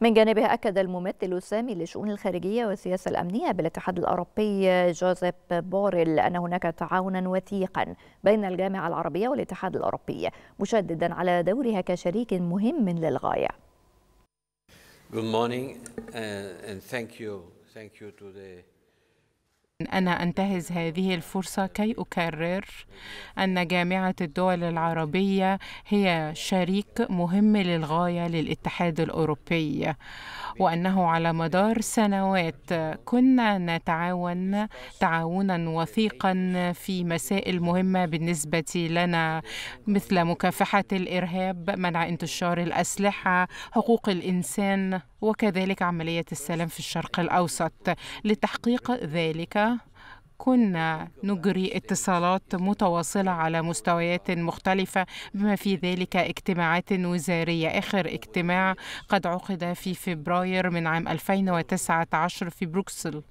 من جانبه أكد الممثل السامي للشؤون الخارجية والسياسة الأمنية بالاتحاد الأوروبي جوزيف بوريل أن هناك تعاونا وثيقا بين الجامعة العربية والاتحاد الأوروبي مشددا على دورها كشريك مهم للغاية Good morning uh, and thank you. Thank you to the أنا أنتهز هذه الفرصة كي أكرر أن جامعة الدول العربية هي شريك مهم للغاية للاتحاد الأوروبي وأنه على مدار سنوات كنا نتعاون تعاونا وثيقا في مسائل مهمة بالنسبة لنا مثل مكافحة الإرهاب منع انتشار الأسلحة حقوق الإنسان. وكذلك عملية السلام في الشرق الأوسط. لتحقيق ذلك كنا نجري اتصالات متواصلة على مستويات مختلفة بما في ذلك اجتماعات وزارية. آخر اجتماع قد عقد في فبراير من عام 2019 في بروكسل.